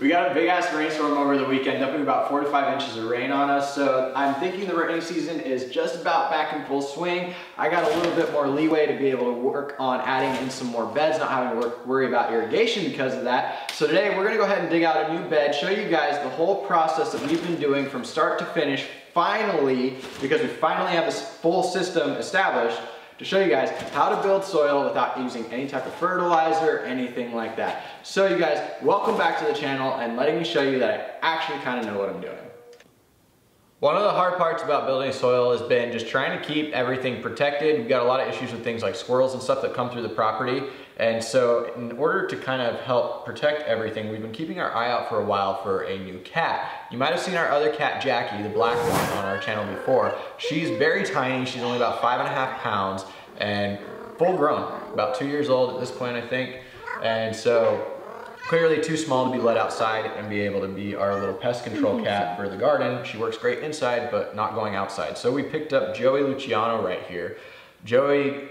We got a big ass rainstorm over the weekend, dumping about four to five inches of rain on us. So I'm thinking the rainy season is just about back in full swing. I got a little bit more leeway to be able to work on adding in some more beds, not having to work, worry about irrigation because of that. So today we're gonna go ahead and dig out a new bed, show you guys the whole process that we've been doing from start to finish, finally, because we finally have this full system established, to show you guys how to build soil without using any type of fertilizer, anything like that. So you guys, welcome back to the channel and letting me show you that I actually kind of know what I'm doing. One of the hard parts about building soil has been just trying to keep everything protected. We've got a lot of issues with things like squirrels and stuff that come through the property. And so in order to kind of help protect everything, we've been keeping our eye out for a while for a new cat. You might have seen our other cat, Jackie, the black one on our channel before. She's very tiny. She's only about five and a half pounds and full grown, about two years old at this point, I think. And so clearly too small to be let outside and be able to be our little pest control mm-hmm. cat for the garden. She works great inside, but not going outside. So we picked up Joey Luciano right here. Joey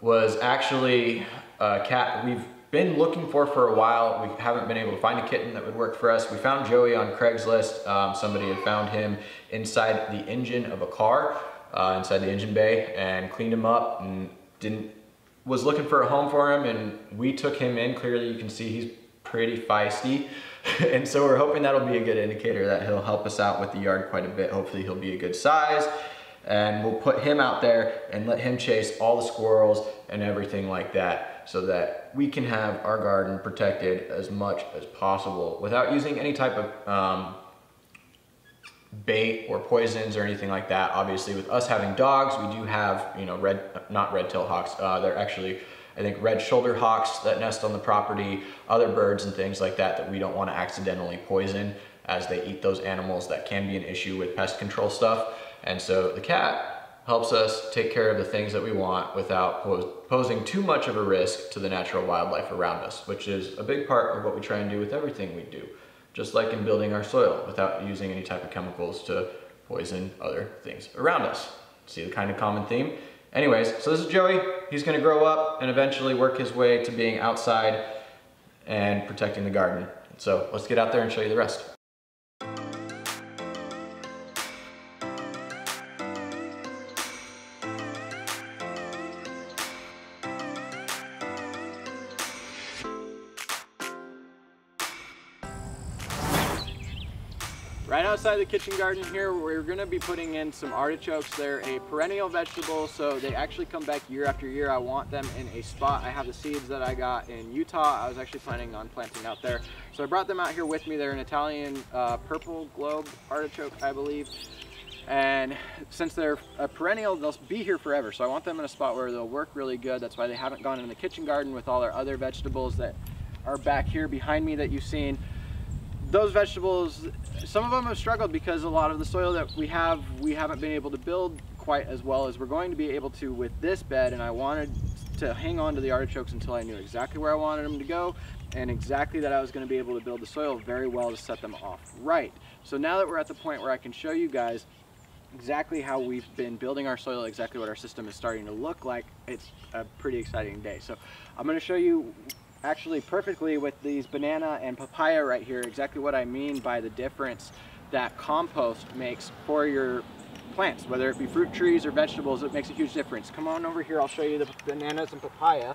was actually a cat we've been looking for for a while. We haven't been able to find a kitten that would work for us. We found Joey on Craigslist. Um, somebody had found him inside the engine of a car, uh, inside the engine bay, and cleaned him up and didn't was looking for a home for him and we took him in. Clearly you can see he's pretty feisty. and so we're hoping that'll be a good indicator that he'll help us out with the yard quite a bit. Hopefully he'll be a good size and we'll put him out there and let him chase all the squirrels and everything like that so that we can have our garden protected as much as possible without using any type of um, bait or poisons or anything like that. Obviously with us having dogs, we do have, you know, red, not red tail hawks, uh, they're actually I think red shoulder hawks that nest on the property, other birds and things like that that we don't want to accidentally poison as they eat those animals. That can be an issue with pest control stuff. And so the cat helps us take care of the things that we want without posing too much of a risk to the natural wildlife around us, which is a big part of what we try and do with everything we do. Just like in building our soil without using any type of chemicals to poison other things around us. See the kind of common theme? Anyways, so this is Joey. He's gonna grow up and eventually work his way to being outside and protecting the garden. So let's get out there and show you the rest. Right outside the kitchen garden here, we're gonna be putting in some artichokes. They're a perennial vegetable, so they actually come back year after year. I want them in a spot. I have the seeds that I got in Utah. I was actually planning on planting out there. So I brought them out here with me. They're an Italian uh, purple globe artichoke, I believe. And since they're a perennial, they'll be here forever. So I want them in a spot where they'll work really good. That's why they haven't gone in the kitchen garden with all our other vegetables that are back here behind me that you've seen those vegetables, some of them have struggled because a lot of the soil that we have, we haven't been able to build quite as well as we're going to be able to with this bed. And I wanted to hang on to the artichokes until I knew exactly where I wanted them to go and exactly that I was going to be able to build the soil very well to set them off right. So now that we're at the point where I can show you guys exactly how we've been building our soil, exactly what our system is starting to look like, it's a pretty exciting day. So I'm going to show you actually perfectly with these banana and papaya right here exactly what I mean by the difference that compost makes for your plants, whether it be fruit trees or vegetables, it makes a huge difference. Come on over here, I'll show you the bananas and papaya.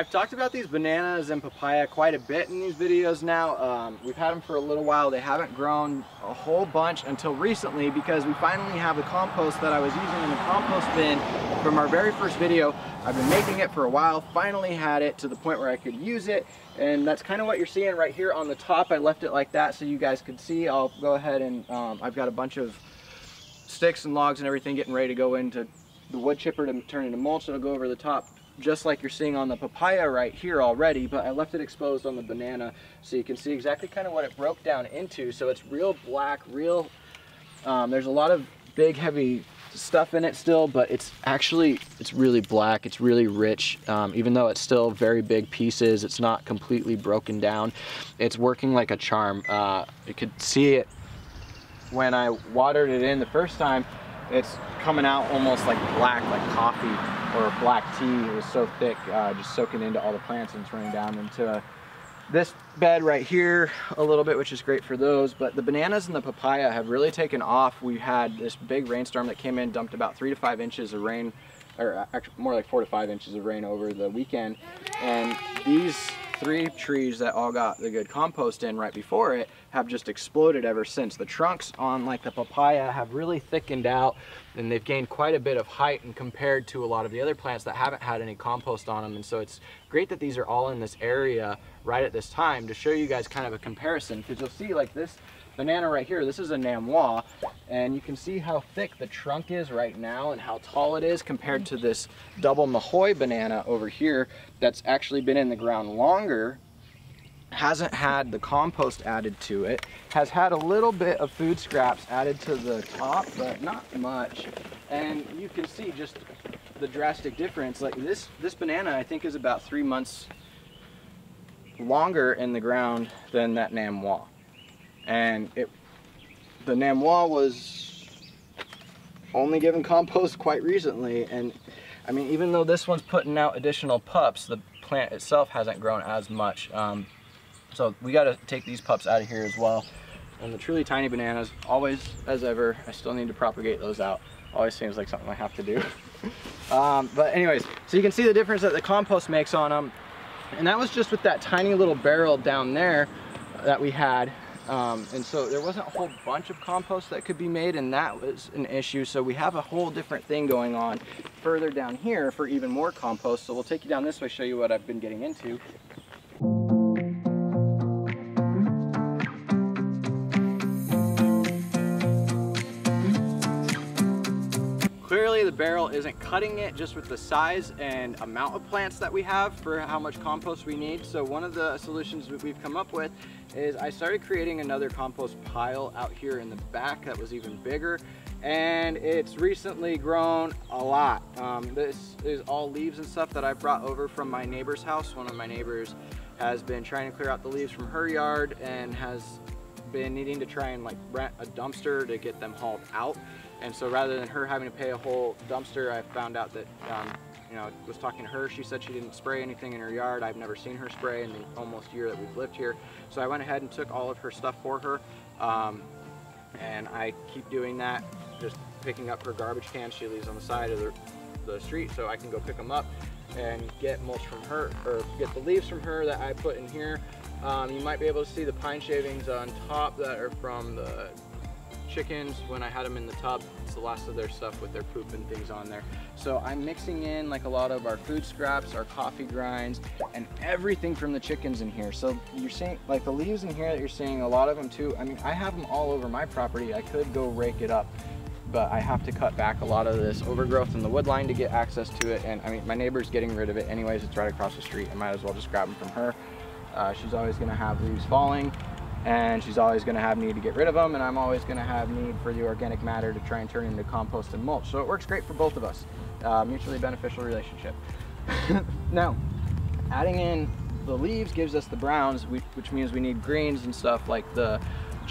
I've talked about these bananas and papaya quite a bit in these videos now. Um, we've had them for a little while. They haven't grown a whole bunch until recently because we finally have the compost that I was using in the compost bin from our very first video. I've been making it for a while, finally had it to the point where I could use it. And that's kind of what you're seeing right here on the top. I left it like that so you guys could see. I'll go ahead and um, I've got a bunch of sticks and logs and everything getting ready to go into the wood chipper to turn into mulch. It'll go over the top just like you're seeing on the papaya right here already, but I left it exposed on the banana so you can see exactly kind of what it broke down into. So it's real black, real, um, there's a lot of big heavy stuff in it still, but it's actually, it's really black, it's really rich. Um, even though it's still very big pieces, it's not completely broken down. It's working like a charm. Uh, you could see it when I watered it in the first time, it's coming out almost like black, like coffee or black tea. It was so thick, uh, just soaking into all the plants and it's running down into a this bed right here a little bit, which is great for those. But the bananas and the papaya have really taken off. We had this big rainstorm that came in, dumped about three to five inches of rain, or actually more like four to five inches of rain over the weekend. And these three trees that all got the good compost in right before it have just exploded ever since. The trunks on like the papaya have really thickened out and they've gained quite a bit of height and compared to a lot of the other plants that haven't had any compost on them. And so it's great that these are all in this area right at this time to show you guys kind of a comparison because you'll see like this banana right here, this is a Namwa, and you can see how thick the trunk is right now and how tall it is compared to this double Mahoi banana over here that's actually been in the ground longer hasn't had the compost added to it, has had a little bit of food scraps added to the top, but not much. And you can see just the drastic difference. Like this, this banana I think is about three months longer in the ground than that Namwa and it the Namwa was only given compost quite recently. And I mean even though this one's putting out additional pups the plant itself hasn't grown as much. Um, so we got to take these pups out of here as well. And the truly tiny bananas always as ever I still need to propagate those out. Always seems like something I have to do. Um, but anyways so you can see the difference that the compost makes on them and that was just with that tiny little barrel down there that we had um, and so there wasn't a whole bunch of compost that could be made and that was an issue. So we have a whole different thing going on further down here for even more compost. So we'll take you down this way, show you what I've been getting into. Clearly the barrel isn't cutting it just with the size and amount of plants that we have for how much compost we need. So one of the solutions that we've come up with is I started creating another compost pile out here in the back that was even bigger and it's recently grown a lot. Um, this is all leaves and stuff that I brought over from my neighbor's house. One of my neighbors has been trying to clear out the leaves from her yard and has been needing to try and like rent a dumpster to get them hauled out. And so rather than her having to pay a whole dumpster, I found out that, um, you know, was talking to her. She said she didn't spray anything in her yard. I've never seen her spray in the almost year that we've lived here. So I went ahead and took all of her stuff for her. Um, and I keep doing that, just picking up her garbage cans she leaves on the side of the, the street so I can go pick them up and get mulch from her, or get the leaves from her that I put in here. Um, you might be able to see the pine shavings on top that are from the chickens when I had them in the tub. It's the last of their stuff with their poop and things on there. So I'm mixing in like a lot of our food scraps, our coffee grinds, and everything from the chickens in here. So you're seeing like the leaves in here that you're seeing, a lot of them too. I mean, I have them all over my property. I could go rake it up but I have to cut back a lot of this overgrowth in the wood line to get access to it. And I mean, my neighbor's getting rid of it anyways. It's right across the street. I might as well just grab them from her. Uh, she's always gonna have leaves falling and she's always going to have need to get rid of them and I'm always going to have need for the organic matter to try and turn into compost and mulch. So it works great for both of us. Uh, mutually beneficial relationship. now, adding in the leaves gives us the browns, which means we need greens and stuff like the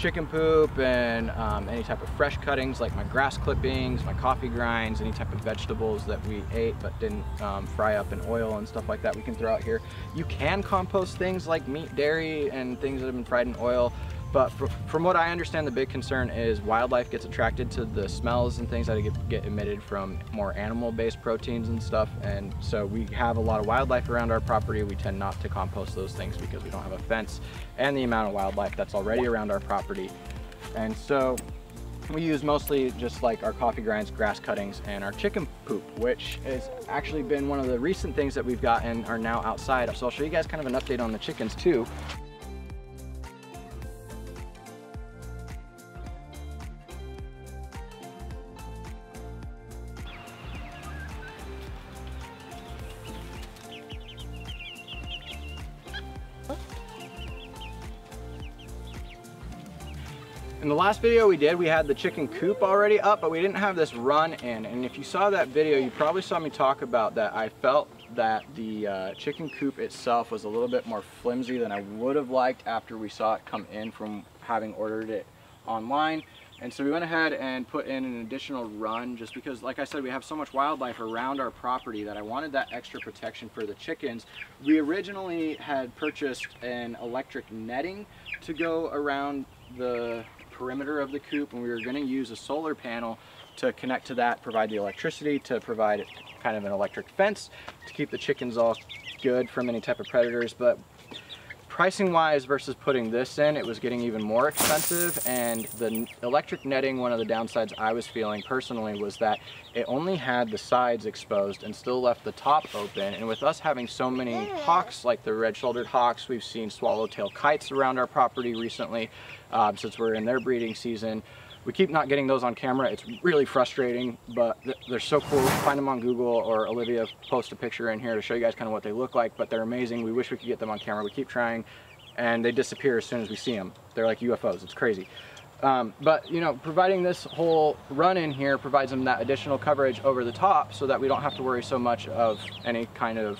chicken poop and um, any type of fresh cuttings like my grass clippings, my coffee grinds, any type of vegetables that we ate but didn't um, fry up in oil and stuff like that we can throw out here. You can compost things like meat, dairy, and things that have been fried in oil but from what I understand, the big concern is wildlife gets attracted to the smells and things that get, get emitted from more animal-based proteins and stuff. And so we have a lot of wildlife around our property. We tend not to compost those things because we don't have a fence and the amount of wildlife that's already around our property. And so we use mostly just like our coffee grinds, grass cuttings, and our chicken poop, which has actually been one of the recent things that we've gotten are now outside. So I'll show you guys kind of an update on the chickens too. Last video we did, we had the chicken coop already up, but we didn't have this run in. And if you saw that video, you probably saw me talk about that. I felt that the uh, chicken coop itself was a little bit more flimsy than I would have liked after we saw it come in from having ordered it online. And so we went ahead and put in an additional run just because, like I said, we have so much wildlife around our property that I wanted that extra protection for the chickens. We originally had purchased an electric netting to go around the perimeter of the coop and we were going to use a solar panel to connect to that, provide the electricity, to provide kind of an electric fence to keep the chickens all good from any type of predators. But pricing wise versus putting this in, it was getting even more expensive and the electric netting, one of the downsides I was feeling personally was that it only had the sides exposed and still left the top open. And with us having so many hawks, like the red-shouldered hawks, we've seen swallowtail kites around our property recently um, since we're in their breeding season. We keep not getting those on camera. It's really frustrating, but they're so cool. Find them on Google or Olivia post a picture in here to show you guys kind of what they look like, but they're amazing. We wish we could get them on camera. We keep trying and they disappear as soon as we see them. They're like UFOs, it's crazy. Um, but you know, providing this whole run in here provides them that additional coverage over the top so that we don't have to worry so much of any kind of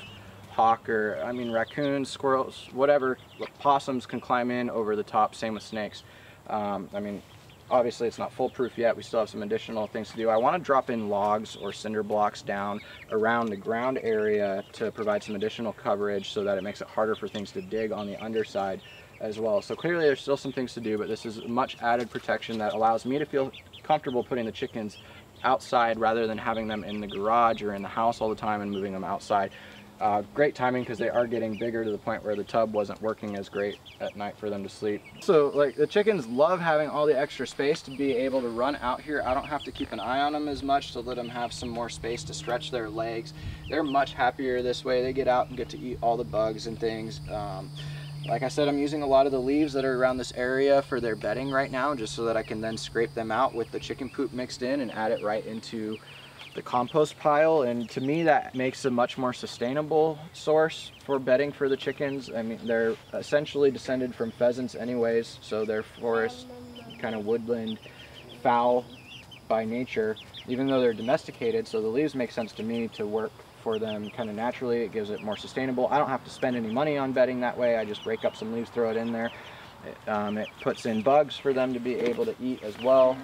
hawk or, I mean, raccoons, squirrels, whatever, possums can climb in over the top, same with snakes. Um, I mean, Obviously it's not foolproof yet. We still have some additional things to do. I want to drop in logs or cinder blocks down around the ground area to provide some additional coverage so that it makes it harder for things to dig on the underside as well. So clearly there's still some things to do, but this is much added protection that allows me to feel comfortable putting the chickens outside rather than having them in the garage or in the house all the time and moving them outside. Uh, great timing because they are getting bigger to the point where the tub wasn't working as great at night for them to sleep. So like the chickens love having all the extra space to be able to run out here. I don't have to keep an eye on them as much to let them have some more space to stretch their legs. They're much happier this way. They get out and get to eat all the bugs and things. Um, like I said, I'm using a lot of the leaves that are around this area for their bedding right now, just so that I can then scrape them out with the chicken poop mixed in and add it right into the compost pile and to me that makes a much more sustainable source for bedding for the chickens. I mean they're essentially descended from pheasants anyways so they're forest kind of woodland fowl by nature even though they're domesticated so the leaves make sense to me to work for them kind of naturally. It gives it more sustainable. I don't have to spend any money on bedding that way. I just break up some leaves throw it in there. It, um, it puts in bugs for them to be able to eat as well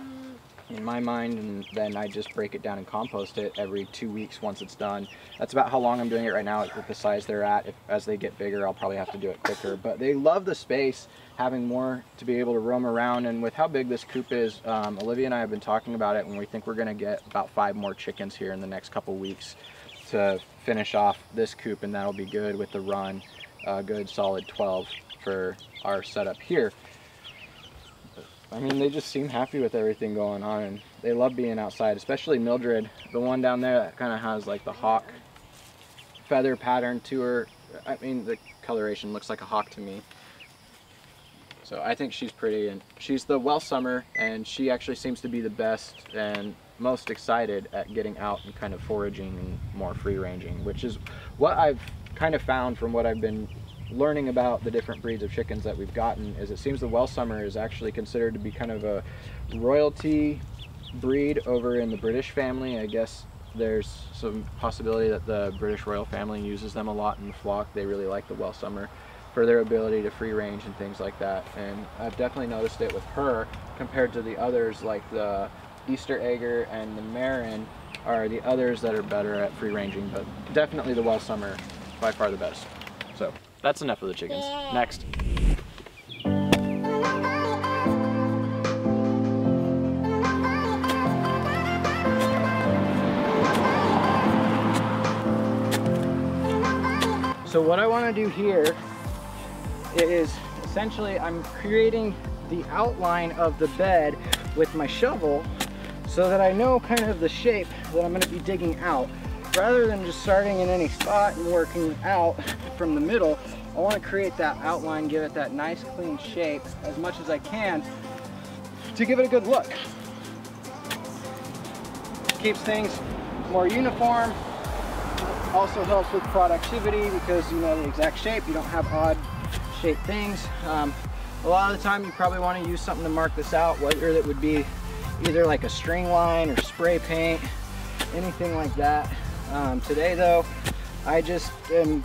in my mind and then I just break it down and compost it every two weeks once it's done. That's about how long I'm doing it right now with the size they're at. If, as they get bigger I'll probably have to do it quicker but they love the space having more to be able to roam around and with how big this coop is um, Olivia and I have been talking about it and we think we're gonna get about five more chickens here in the next couple weeks to finish off this coop and that'll be good with the run a good solid 12 for our setup here. I mean, they just seem happy with everything going on and they love being outside, especially Mildred, the one down there that kind of has like the hawk feather pattern to her. I mean, the coloration looks like a hawk to me. So I think she's pretty and she's the Welsummer and she actually seems to be the best and most excited at getting out and kind of foraging and more free ranging, which is what I've kind of found from what I've been learning about the different breeds of chickens that we've gotten is it seems the Welsummer is actually considered to be kind of a royalty breed over in the British family. I guess there's some possibility that the British royal family uses them a lot in the flock. They really like the Welsummer for their ability to free range and things like that. And I've definitely noticed it with her compared to the others like the Easter Egger and the Marans are the others that are better at free ranging, but definitely the Welsummer by far the best. So that's enough of the chickens. Next. So what I want to do here is essentially I'm creating the outline of the bed with my shovel so that I know kind of the shape that I'm going to be digging out rather than just starting in any spot and working out from the middle I want to create that outline, give it that nice clean shape as much as I can to give it a good look. Keeps things more uniform, also helps with productivity because you know the exact shape, you don't have odd shaped things. Um, a lot of the time you probably want to use something to mark this out, whether it would be either like a string line or spray paint, anything like that. Um, today though, I just am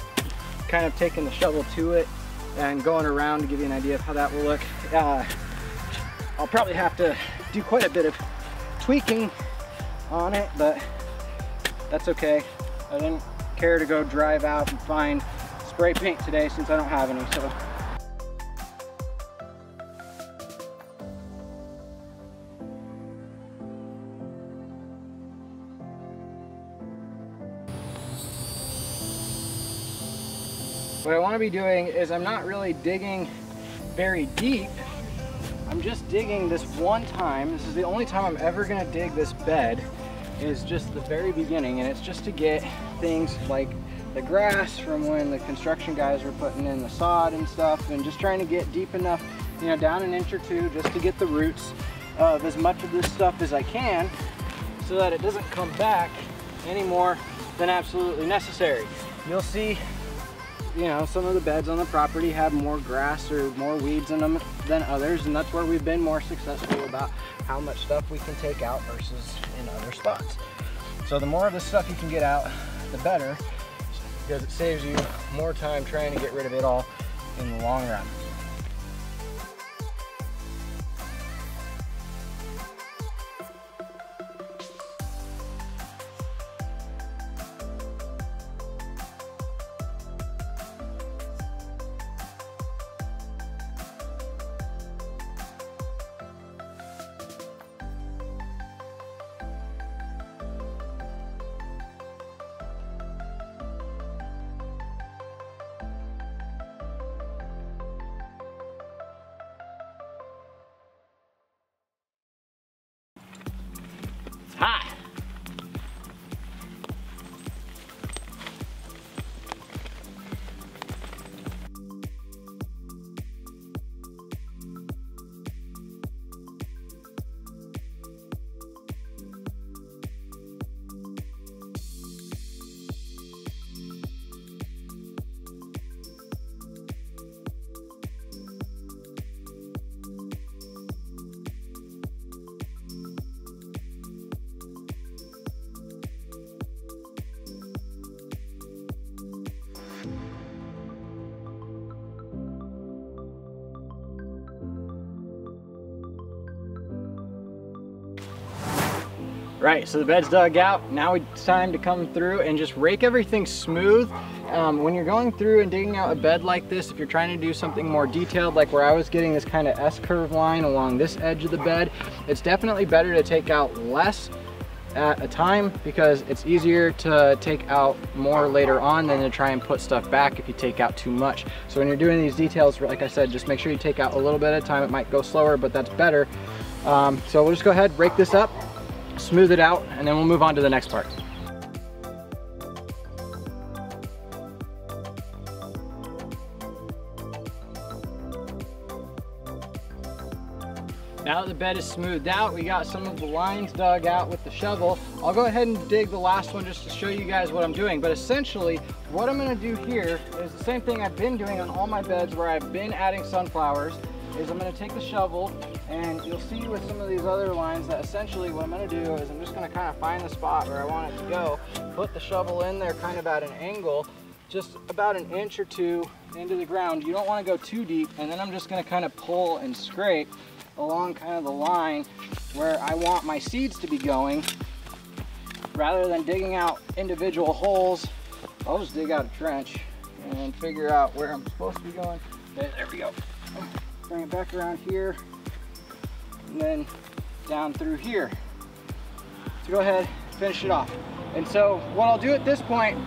kind of taking the shovel to it and going around to give you an idea of how that will look. Uh, I'll probably have to do quite a bit of tweaking on it, but that's okay. I didn't care to go drive out and find spray paint today since I don't have any, so What I want to be doing is I'm not really digging very deep. I'm just digging this one time. This is the only time I'm ever going to dig this bed is just the very beginning and it's just to get things like the grass from when the construction guys were putting in the sod and stuff and just trying to get deep enough, you know, down an inch or two just to get the roots of as much of this stuff as I can so that it doesn't come back any more than absolutely necessary. You'll see you know, some of the beds on the property have more grass or more weeds in them than others, and that's where we've been more successful about how much stuff we can take out versus in other spots. So the more of the stuff you can get out, the better, because it saves you more time trying to get rid of it all in the long run. Right, so the bed's dug out. Now it's time to come through and just rake everything smooth. Um, when you're going through and digging out a bed like this, if you're trying to do something more detailed, like where I was getting this kind of S-curve line along this edge of the bed, it's definitely better to take out less at a time because it's easier to take out more later on than to try and put stuff back if you take out too much. So when you're doing these details, like I said, just make sure you take out a little bit at a time. It might go slower, but that's better. Um, so we'll just go ahead, break this up, smooth it out, and then we'll move on to the next part. Now that the bed is smoothed out, we got some of the lines dug out with the shovel. I'll go ahead and dig the last one just to show you guys what I'm doing. But essentially, what I'm gonna do here is the same thing I've been doing on all my beds where I've been adding sunflowers, is I'm gonna take the shovel and you'll see with some of these other lines that essentially what I'm gonna do is I'm just gonna kind of find the spot where I want it to go, put the shovel in there kind of at an angle, just about an inch or two into the ground. You don't wanna go too deep and then I'm just gonna kind of pull and scrape along kind of the line where I want my seeds to be going rather than digging out individual holes. I'll just dig out a trench and figure out where I'm supposed to be going. There we go. Bring it back around here and then down through here. So go ahead, finish it off. And so what I'll do at this point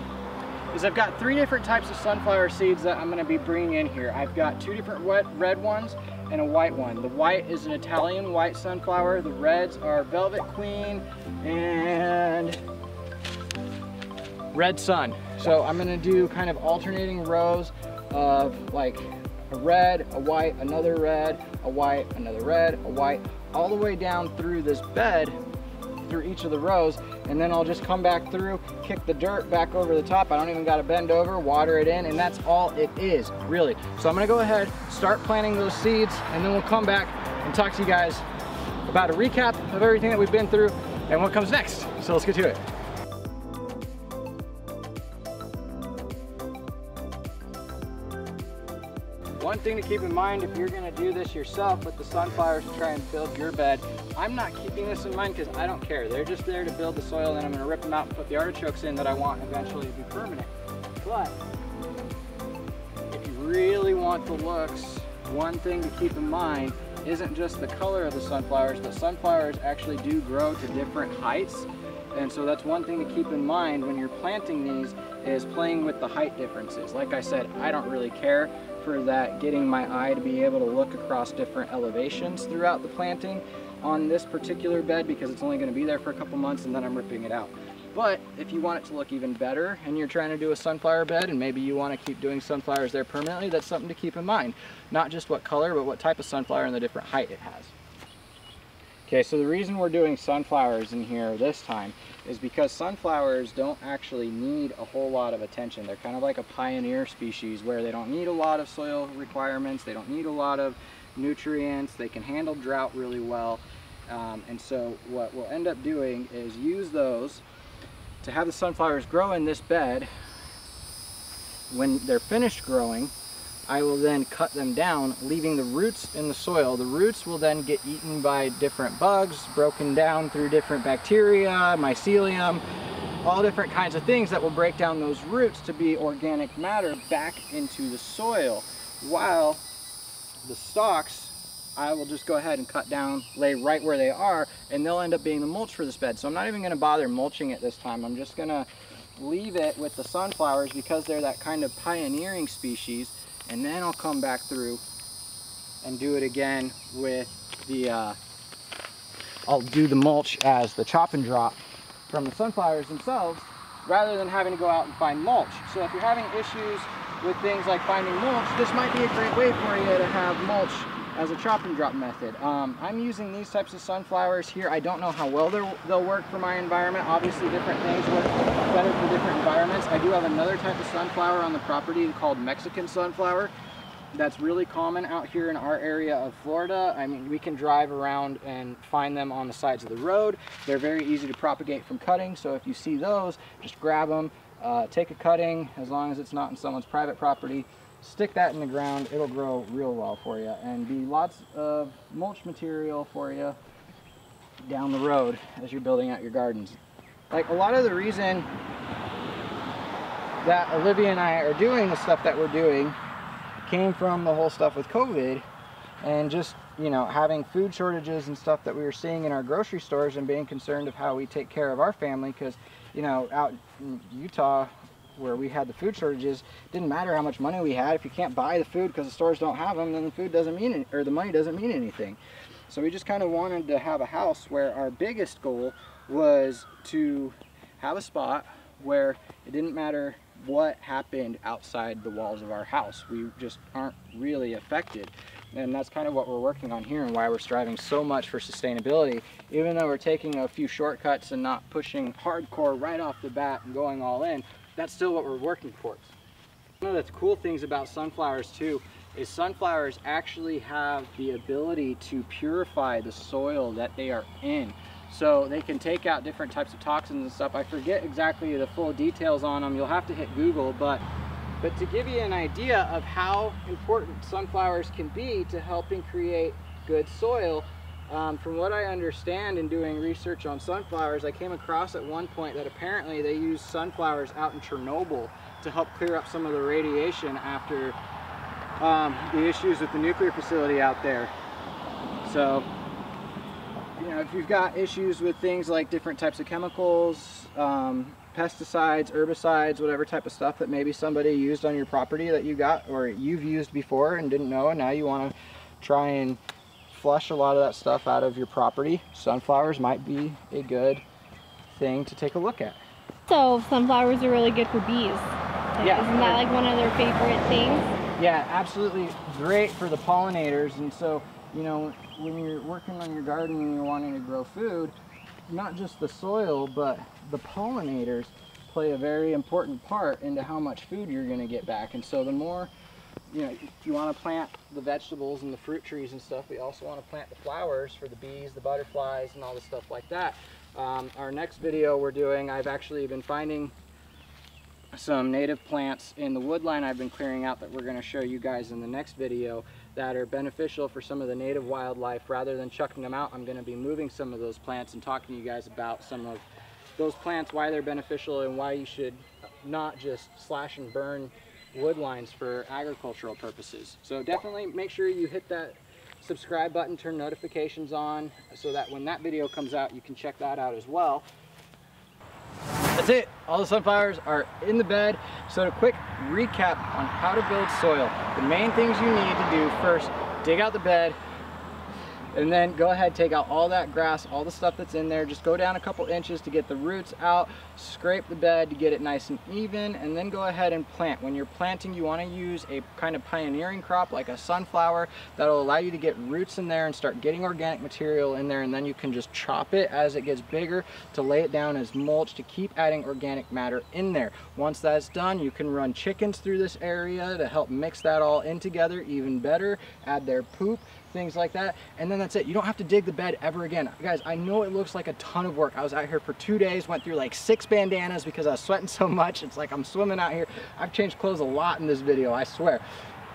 is I've got three different types of sunflower seeds that I'm gonna be bringing in here. I've got two different wet red ones and a white one. The white is an Italian white sunflower. The reds are Velvet Queen and Red Sun. So I'm gonna do kind of alternating rows of like a red, a white, another red, a white, another red, a white, all the way down through this bed through each of the rows and then I'll just come back through, kick the dirt back over the top. I don't even got to bend over, water it in, and that's all it is, really. So I'm gonna go ahead, start planting those seeds, and then we'll come back and talk to you guys about a recap of everything that we've been through and what comes next. So let's get to it. One thing to keep in mind if you're gonna do this yourself with the sunflowers to try and build your bed, I'm not keeping this in mind because I don't care. They're just there to build the soil and I'm gonna rip them out and put the artichokes in that I want eventually to be permanent. But if you really want the looks, one thing to keep in mind isn't just the color of the sunflowers, but sunflowers actually do grow to different heights. And so that's one thing to keep in mind when you're planting these is playing with the height differences. Like I said, I don't really care for that getting my eye to be able to look across different elevations throughout the planting on this particular bed because it's only going to be there for a couple months and then I'm ripping it out. But if you want it to look even better and you're trying to do a sunflower bed and maybe you want to keep doing sunflowers there permanently, that's something to keep in mind. Not just what color, but what type of sunflower and the different height it has. Okay, so the reason we're doing sunflowers in here this time is because sunflowers don't actually need a whole lot of attention. They're kind of like a pioneer species where they don't need a lot of soil requirements, they don't need a lot of nutrients, they can handle drought really well. Um, and so what we'll end up doing is use those to have the sunflowers grow in this bed, when they're finished growing, I will then cut them down, leaving the roots in the soil. The roots will then get eaten by different bugs, broken down through different bacteria, mycelium, all different kinds of things that will break down those roots to be organic matter back into the soil. While the stalks I will just go ahead and cut down, lay right where they are, and they'll end up being the mulch for this bed. So I'm not even gonna bother mulching it this time. I'm just gonna leave it with the sunflowers because they're that kind of pioneering species, and then I'll come back through and do it again with the, uh, I'll do the mulch as the chop and drop from the sunflowers themselves, rather than having to go out and find mulch. So if you're having issues with things like finding mulch, this might be a great way for you to have mulch as a chop and drop method. Um, I'm using these types of sunflowers here. I don't know how well they'll work for my environment. Obviously different things work better for different environments. I do have another type of sunflower on the property called Mexican sunflower. That's really common out here in our area of Florida. I mean, we can drive around and find them on the sides of the road. They're very easy to propagate from cutting. So if you see those, just grab them, uh, take a cutting, as long as it's not in someone's private property, stick that in the ground, it'll grow real well for you and be lots of mulch material for you down the road as you're building out your gardens. Like a lot of the reason that Olivia and I are doing the stuff that we're doing came from the whole stuff with COVID and just, you know, having food shortages and stuff that we were seeing in our grocery stores and being concerned of how we take care of our family because, you know, out in Utah, where we had the food shortages, didn't matter how much money we had. If you can't buy the food because the stores don't have them, then the food doesn't mean, or the money doesn't mean anything. So we just kind of wanted to have a house where our biggest goal was to have a spot where it didn't matter what happened outside the walls of our house. We just aren't really affected. And that's kind of what we're working on here and why we're striving so much for sustainability. Even though we're taking a few shortcuts and not pushing hardcore right off the bat and going all in, that's still what we're working towards. One of the cool things about sunflowers too is sunflowers actually have the ability to purify the soil that they are in. So they can take out different types of toxins and stuff. I forget exactly the full details on them. You'll have to hit Google, but but to give you an idea of how important sunflowers can be to helping create good soil, um, from what I understand in doing research on sunflowers, I came across at one point that apparently they use sunflowers out in Chernobyl to help clear up some of the radiation after um, the issues with the nuclear facility out there. So, know, if you've got issues with things like different types of chemicals, um, pesticides, herbicides, whatever type of stuff that maybe somebody used on your property that you got or you've used before and didn't know and now you want to try and flush a lot of that stuff out of your property, sunflowers might be a good thing to take a look at. So sunflowers are really good for bees. Yeah. Isn't that like one of their favorite things? Yeah, absolutely great for the pollinators. And so, you know, when you're working on your garden and you're wanting to grow food, not just the soil, but the pollinators play a very important part into how much food you're going to get back. And so the more you know, you want to plant the vegetables and the fruit trees and stuff, we also want to plant the flowers for the bees, the butterflies, and all the stuff like that. Um, our next video we're doing, I've actually been finding some native plants in the woodline I've been clearing out that we're going to show you guys in the next video that are beneficial for some of the native wildlife. Rather than chucking them out, I'm going to be moving some of those plants and talking to you guys about some of those plants, why they're beneficial and why you should not just slash and burn wood lines for agricultural purposes. So definitely make sure you hit that subscribe button, turn notifications on so that when that video comes out, you can check that out as well. That's it. All the sunflowers are in the bed. So a quick recap on how to build soil. The main things you need to do first, dig out the bed, and then go ahead take out all that grass all the stuff that's in there. Just go down a couple inches to get the roots out scrape the bed to get it nice and even and then go ahead and plant. When you're planting you want to use a kind of pioneering crop like a sunflower that'll allow you to get roots in there and start getting organic material in there and then you can just chop it as it gets bigger to lay it down as mulch to keep adding organic matter in there. Once that's done you can run chickens through this area to help mix that all in together even better add their poop things like that. And then that's it. You don't have to dig the bed ever again. Guys, I know it looks like a ton of work. I was out here for two days, went through like six bandanas because I was sweating so much. It's like I'm swimming out here. I've changed clothes a lot in this video, I swear.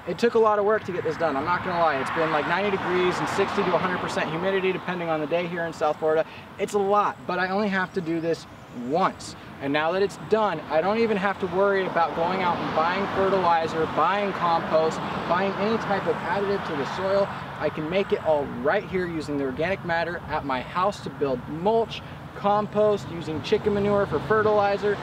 It took a lot of work to get this done. I'm not gonna lie. It's been like 90 degrees and 60 to 100% humidity depending on the day here in South Florida. It's a lot, but I only have to do this once. And now that it's done, I don't even have to worry about going out and buying fertilizer, buying compost, buying any type of additive to the soil. I can make it all right here using the organic matter at my house to build mulch, compost, using chicken manure for fertilizer,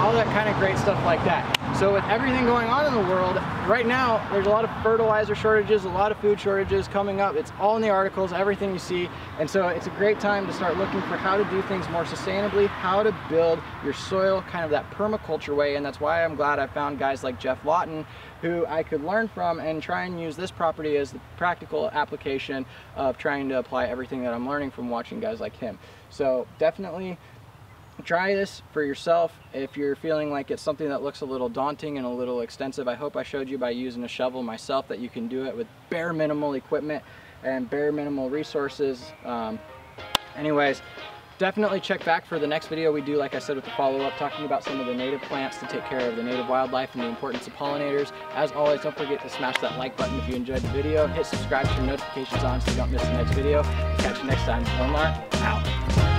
all that kind of great stuff like that. So with everything going on in the world, right now, there's a lot of fertilizer shortages, a lot of food shortages coming up. It's all in the articles, everything you see. And so it's a great time to start looking for how to do things more sustainably, how to build your soil kind of that permaculture way. And that's why I'm glad I found guys like Geoff Lawton who I could learn from and try and use this property as the practical application of trying to apply everything that I'm learning from watching guys like him. So definitely try this for yourself if you're feeling like it's something that looks a little daunting and a little extensive. I hope I showed you by using a shovel myself that you can do it with bare minimal equipment and bare minimal resources. Um, anyways, definitely check back for the next video we do, like I said, with the follow-up, talking about some of the native plants to take care of the native wildlife and the importance of pollinators. As always, don't forget to smash that like button if you enjoyed the video. Hit subscribe, turn notifications on so you don't miss the next video. Catch you next time. Omar, out.